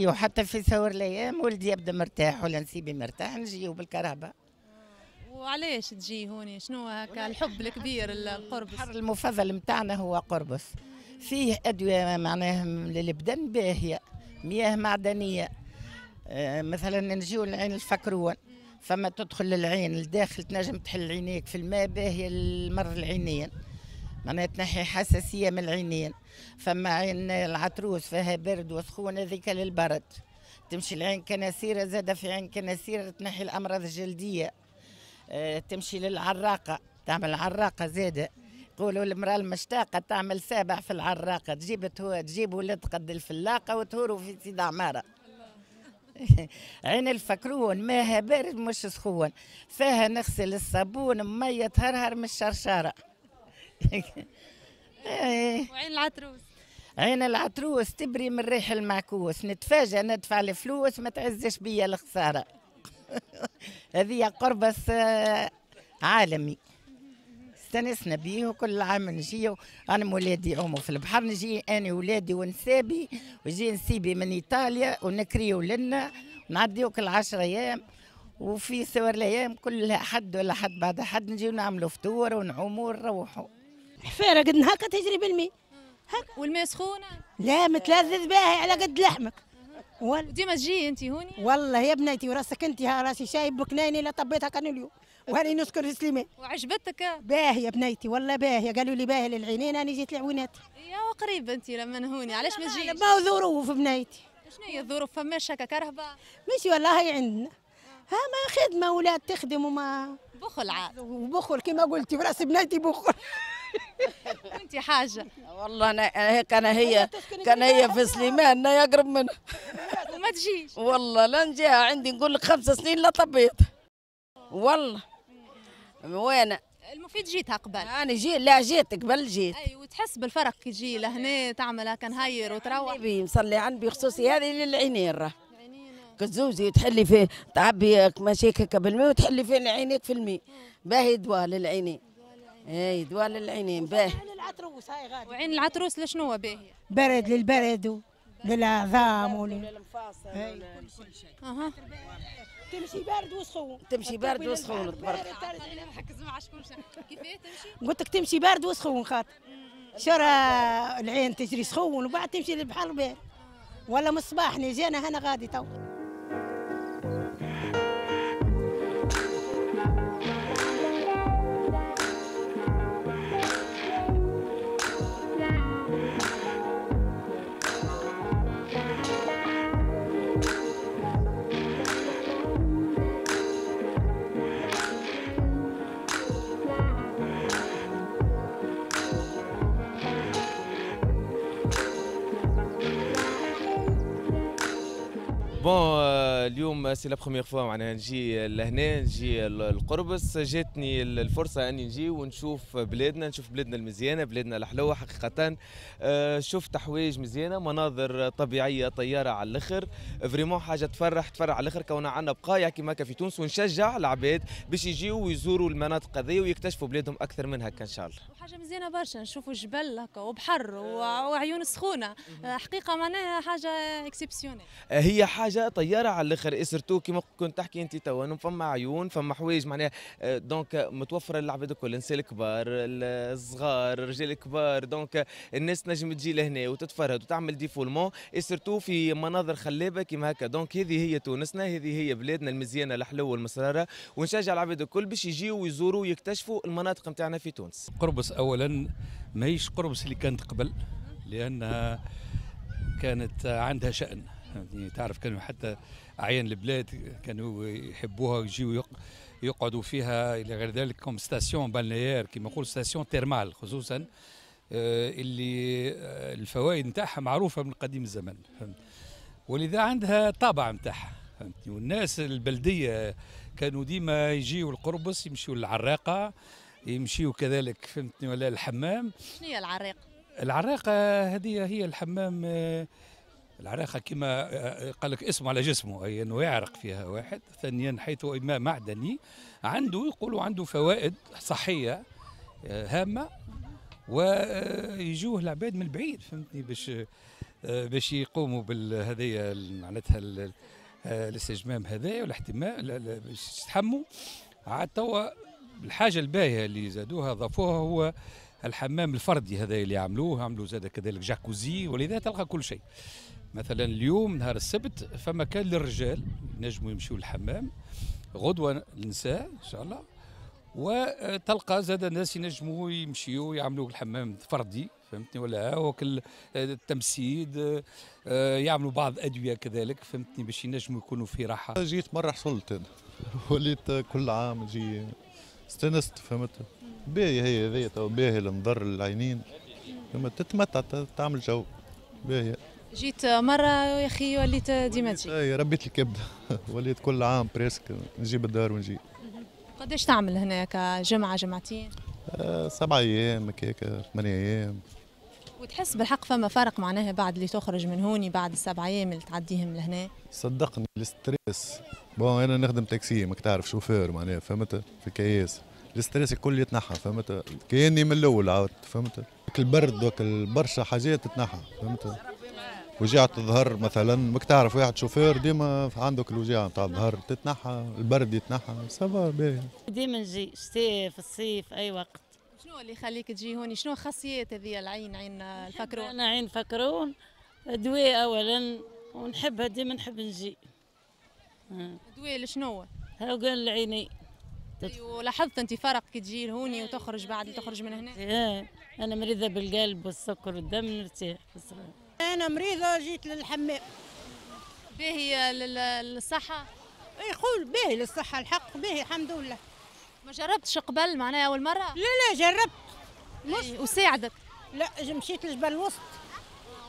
نجيو حتى في ثور الأيام ولدي يبدأ مرتاح ولا نسيبي مرتاح نجيو بالكهرباء. وعلاش تجي هوني شنو هكا الحب الكبير القربص؟ البحر المفضل متاعنا هو قربص. فيه أدوية معناها للبدن باهية مياه معدنية. آه، مثلا نجيو لعين الفكرون فما تدخل للعين لداخل تنجم تحل عينيك في الماء باهية للمر العينين معناها تنحي حساسية من العينين. فما عين العتروس فيها برد وسخون هذيك للبرد. تمشي العين كناسيرة زادة في عين كناسيرة تنحي الأمراض الجلدية. آه، تمشي للعراقة. تعمل عراقة زادة. يقولوا المرأة المشتاقة تعمل سابع في العراقة. تجيب تجيب ولد قد الفلاقة وتهوروا في سيد عمارة. عين الفكرون ماها بارد مش سخون. فيها نغسل الصابون مية تهرهر من الشرشارة. وعين العتروس. عين العتروس تبري من ريح المعكوس. نتفاجأ ندفع الفلوس ما تعزش بيا الخسارة. هذه قربص آه، عالمي. استنسنا بيه وكل عام نجي أنا ولادي يعوموا في البحر. نجي أنا ولادي ونسابي ويجي نسيبي من إيطاليا ونكريو لنا ونعديوك العشرة أيام. وفي سور الأيام كل حد ولا حد بعد حد. نجيو نعملوا فطور ونعوموا ونروحوا حفيرة قد هكا تجري بالمي. والماء سخونة. لا متلذذ باهي على قد لحمك. وال- ديما تجي انت هوني؟ والله يا بنيتي وراسك انت ها راسي شايب بكناني لا طبيتها كان اليوم وهاني نشكر سليمان. وعجبتك؟ باهي يا بنيتي والله باهي. قالوا لي باهي للعينين أنا جيت العوينات يا وقريب انت لما هوني علاش ما تجيش؟ ما ظروف بنيتي شنو هي الظروف؟ فماش هكا كرهبه ماشي والله هي عندنا. ها ما خدمة ولاد تخدم وما بخل عاد. وبخل كما قلتي براس بنيتي بخل. وانت حاجة. والله أنا هيك كان هي كان هي في سليمان أنا يقرب منها وما تجيش. والله لا نجيها عندي نقول لك خمس سنين لا طبيت والله. وين؟ المفيد جيتها قبل. أنا جيت لا جيت قبل جيت. أي وتحس بالفرق كي تجي لهنا تعمل هكا نهير وتروح. نبي مصلي عن بخصوصي هذه للعينين راه. كزوزي تحلي فيه تعبي ماشيك هكا بالماء وتحلي فين عينيك في الماء. باهي دواء للعينين. اي دواء للعينين باهي العتروس هاي غادي؟ وعين العتروس لشنو باهيه برد للبرد وللعظام ول... أها. تمشي بارد وسخون تمشي بارد وسخون تبارك ركز مع شكون كيفاه تمشي؟ قلت لك تمشي بارد وسخون خاطر. شرا العين تجري سخون وبعد تمشي للبحر بارد ولا من الصباح جينا هنا غادي تو. اليوم c'est la première fois معناها نجي لهنا نجي ال- القربص جاتني ال- الفرصة أني نجي ونشوف بلادنا نشوف بلادنا المزيانة بلادنا الحلوة حقيقة. آه، شفت حوايج مزيانة مناظر طبيعية طيارة على الآخر. vraiment حاجة تفرح تفرح على الآخر. كون عندنا بقايع كيما هكا في تونس ونشجع العباد باش يجيو ويزوروا المناطق هذه ويكتشفوا بلادهم أكثر من هكا إن شاء الله. وحاجة مزيانة برشا نشوفوا جبل هكا وبحر وعيون سخونة. آه، حقيقة معناها حاجة exceptionnelle هي حاجة طيارة على الآخر. surtout كيما كنت تحكي أنت توا فما عيون فما حوايج معناها آه، donc متوفره للعباد الكل النساء الكبار الصغار الرجال الكبار donc الناس تنجم تجي لهنا وتتفرهد وتعمل défoulement surtout في مناظر خلابة كيما هكا donc هذه هي تونسنا هذه هي بلادنا المزيانة الحلوه والمسراره ونشجع العباد الكل باش يجيو ويزوروا ويكتشفوا المناطق نتاعنا في تونس. قربص اولا ماهيش قربص اللي كانت قبل لانها كانت عندها شأن. يعني تعرف كانوا حتى اعيان البلاد كانوا يحبوها ويجيوا يق- يقعدوا فيها إلى غير ذلك comme station balnéaire كما نقول station thermale خصوصا آه، اللي آه، الفوائد نتاعها معروفة من قديم الزمن فهمت؟ ولذا عندها طابع نتاعها فهمتني والناس البلدية كانوا ديما يجيوا القربص يمشيوا للعراقة يمشيوا كذلك فهمتني ولا الحمام؟ شنو هي العريق العراقة هذه هي الحمام آه، العراقه كما آه، قال لك اسمه على جسمه أي أنه يعرق فيها واحد. ثانيا حيث ماء معدني عنده يقولوا عنده فوائد صحية آه، هامة ويجوه العباد من البعيد فهمتني باش آه، باش يقوموا بالهذيا معناتها ال- آه، الاستجمام هذايا لا، باش يتحموا عاد توا الحاجة الباهية اللي زادوها ضافوها هو الحمام الفردي هذا اللي عملوه عملوا زاد كذلك جاكوزي ولذا تلقى كل شيء. مثلا اليوم نهار السبت فما كان للرجال ينجموا يمشوا للحمام غدوة النساء إن شاء الله وتلقى زاد الناس ينجموا يمشيوا يعملوا الحمام فردي فهمتني؟ ولا وكل التمسيد آه، يعملوا بعض أدوية كذلك فهمتني؟ باش ينجموا يكونوا في راحة. جيت مرة حصلت أنا. وليت كل عام نجي استنست فهمت؟ باهية هي هذيا تو باهية لنضر العينين فهمت؟ تتمتع تعمل جو باهية جيت مرة يا أخي وليت ديما تجي هي ربيت الكبدة وليت كل عام presque نجيب الدار ونجي قداش تعمل هناك؟ جمعة جمعتين؟ آه، سبعة أيام هكاك ثمانية أيام. وتحس بالحق فما فرق معناها بعد اللي تخرج من هوني بعد السبع أيام اللي تعديهم لهنا؟ صدقني ال stress. bon أنا نخدم تاكسي ماك تعرف شوفير معناها فهمت؟ في كياس. ال stress الكل يتنحى فهمت؟ كأني من الأول عاود فهمت؟ البرد donc برشا حاجات تتنحى فهمت؟ وجيعة الظهر مثلا ماك تعرف واحد شوفير ديما عندك الوجيعة نتاع الظهر تتنحى البرد يتنحى ça va باهي ديما نجي شتاء في الصيف أي وقت. شنو اللي يخليك تجي هوني شنو خاصيات هذه العين عين الفكرون أنا عين فكرون دواء اولا ونحبها ديما نحب نجي. دواء شنو هاو قال العيني ولاحظت أنت فرق كي تجي لهوني وتخرج بعد تخرج من هنا؟ آه، أنا مريضة بالقلب والسكر والدم نرتاح بصراحة. أنا مريضة جيت للحمام. باهي لل- للصحة؟ يقول باهي للصحة الحق باهي الحمد لله. ما جربتش قبل معناها أول مرة؟ لا لا جربت. إيه، وساعدك. لا مشيت لجبل الوسط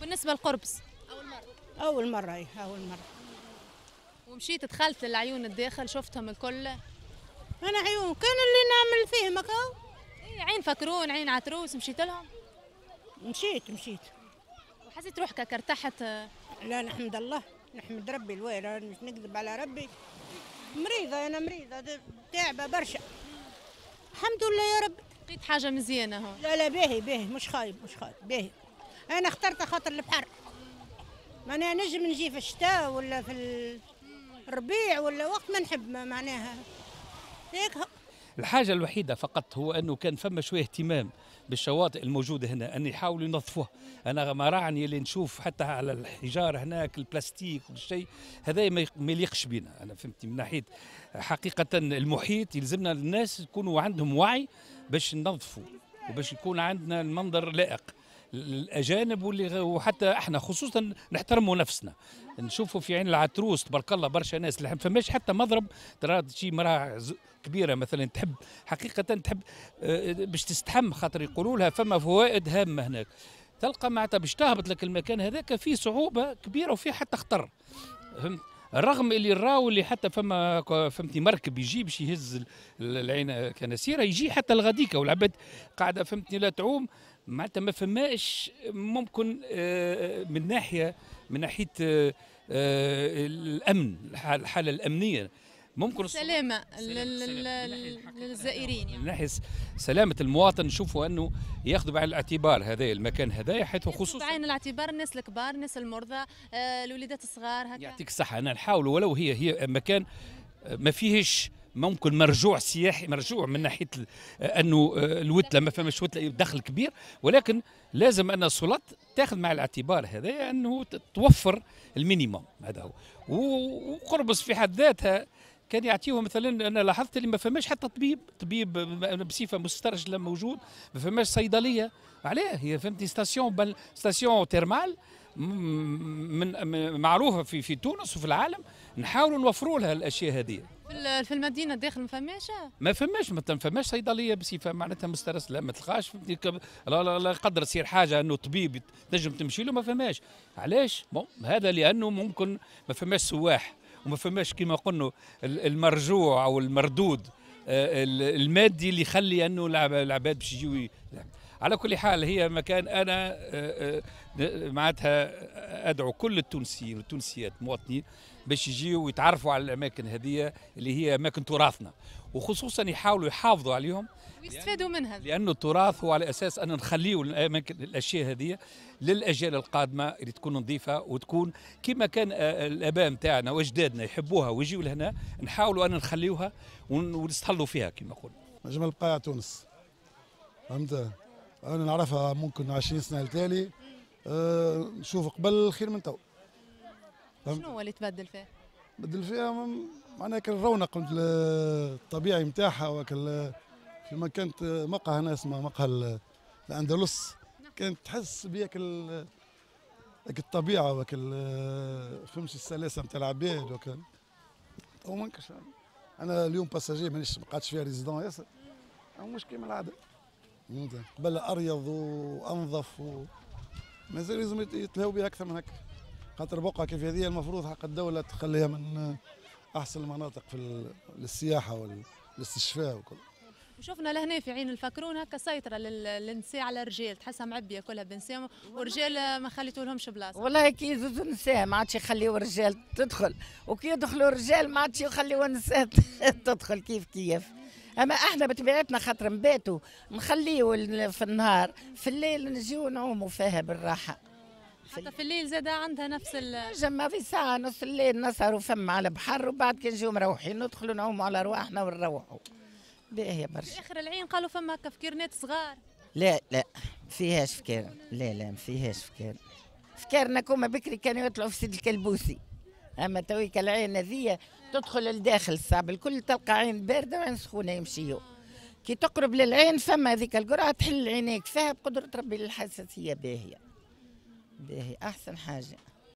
بالنسبة للقربس أول مرة. هي أول مرة. ومشيت دخلت للعيون الداخل شفتهم الكل. أنا عيون كان اللي نعمل فيهم هكا إيه، عين فكرون عين عتروس مشيت لهم؟ مشيت مشيت. وحسيت روحك هكا ارتحت لا نحمد الله نحمد ربي الويلة مش نكذب على ربي. مريضة أنا مريضة د- تعبة برشا. الحمد لله يا رب لقيت حاجة مزيانة هون. لا لا باهي باهي مش خايب مش خايب باهي. أنا اخترت خاطر البحر. معناها نجم نجي في الشتاء ولا في ال- الربيع ولا وقت ما نحب معناها. هيك هو. الحاجة الوحيدة فقط هو أنه كان فما شوية اهتمام بالشواطئ الموجودة هنا أن يحاولوا ينظفوها. أنا ما رعني اللي نشوف حتى على الحجار هناك البلاستيك والشيء هذا ما يق- ما يليقش بنا. أنا فهمتي من ناحية حقيقة المحيط يلزمنا الناس يكونوا عندهم وعي باش ننظفوا وباش يكون عندنا المنظر لائق. الأجانب واللي وحتى إحنا خصوصا نحترموا نفسنا. نشوفوا في عين العتروس تبارك الله برشا ناس فماش حتى مضرب ترى تجي مراه كبيرة مثلا تحب حقيقة تحب آه، باش تستحم خاطر يقولوا لها فما فوائد هامة هناك. تلقى معناتها باش تهبط لك المكان هذاك فيه صعوبة كبيرة وفيه حتى خطر. فهمت؟ رغم اللي راو اللي حتى فما فهمتي مركب يجي باش يهز ال- العين كنسيرة يجي حتى الغديكة والعباد قاعدة فهمتني لا تعوم. معناتها ما فماش ممكن آه، من ناحية من ناحية آه، الأمن الح- الحالة الأمنية. ممكن سلامة من ناحية للزائرين من يعني. ناحية س- سلامة المواطن نشوفوا أنه ياخذوا بعين الاعتبار هذا المكان هذا حيث خصوصا. بعين الاعتبار الناس الكبار الناس المرضى آه، الوليدات الصغار هكا. يعطيك الصحة. أنا نحاول ولو هي هي مكان ما فيهش ممكن مرجوع سياحي مرجوع من ناحية ال- أنه الوتلة ما فماش وتلة دخل كبير. ولكن لازم أن السلطات تاخذ مع الاعتبار هذا أنه ت- توفر المينيموم هذا هو. وقربص في حد ذاتها كان يعطيهم مثلا أنا لاحظت اللي ما فماش حتى طبيب طبيب بصفة مسترسله موجود ما فماش صيدلية. علاه هي فهمتني station بل station thermale من معروفة في في تونس وفي العالم. نحاولوا نوفروا لها الأشياء هذه. في ال- في المدينة داخل ما فماش؟ ما فماش ما فماش صيدلية بصفة معناتها مسترسله ما تلقاش لا لا لا قدر تصير حاجة إنه طبيب تنجم تمشي له ما فماش. علاش؟ هذا لأنه ممكن ما فماش سواح. وما فماش كما قلنا ال- المرجوع أو المردود آه، ال- المادي اللي يخلي أنه العب- العباد باش يجيو ي- على كل حال هي مكان أنا آه، آه، معناتها أدعو كل التونسيين والتونسيات المواطنين باش يجيوا ويتعرفوا على الأماكن هذه اللي هي أماكن تراثنا. وخصوصا يحاولوا يحافظوا عليهم. ويستفادوا منها. لأنه التراث هو على أساس أن نخليه الأماكن الأشياء هذه للأجيال القادمة اللي تكون نظيفة وتكون كما كان آه، الآباء نتاعنا وأجدادنا يحبوها ويجيوا لهنا نحاولوا أن نخليوها ونستهلوا فيها كما نقول جمال بقاع تونس. فهمت؟ أنا نعرفها ممكن 20 سنة لتالي. أه نشوف قبل خير من تو. شنو هو اللي تبدل فيه؟ بدل فيها معناها كان الرونق الطبيعي نتاعها وكل فيما كانت مقهى هنا اسمها مقهى الأندلس. كانت تحس بيك الطبيعة وك فهمش السلاسة نتاع العباد وك أو منكش أنا اليوم باساجي مانيش ما قعدتش فيها ريزيدون ياسر. مش كيما العادة. بل أريض وأنظف و... مازال لازم يتلهوا بها أكثر من هكا. خاطر بقعه كيف هذه المفروض حق الدولة تخليها من أحسن المناطق في السياحه والاستشفاء وكل. وشفنا لهنا في عين الفكرون هكا سيطرة للنساء على الرجال تحسها معبية كلها بنساء ورجال ما خليتوا لهمش بلاصة. والله كي يزوزوا النساء ما عادش يخليوا الرجال تدخل وكي يدخلوا الرجال ما عادش يخليوا النساء تدخل كيف كيف. أما إحنا بطبيعتنا خاطر نباتوا نخليوا في النهار في الليل نجيو نعوموا فيها بالراحة. حتى في الليل زاد عندها نفس ال جمع في ساعة نص الليل نسهروا فم على البحر وبعد كي نجيو مروحين ندخلوا نعوموا على رواحنا ونروحوا باهية برشا. آخر العين قالوا فما هكا فكيرنات صغار. لا لا فيهاش فكير. لا لا ما فيهاش فكير. فكرنا كيما بكري كانوا يطلعوا في سيد الكلبوسي. أما تويك العين هذيا تدخل لداخل الصعب الكل تلقى عين باردة وعين سخونة يمشيوا كي تقرب للعين فما هذيك القرعة تحل عينيك فيها بقدرة ربي للحساسية باهية. باهي أحسن حاجة.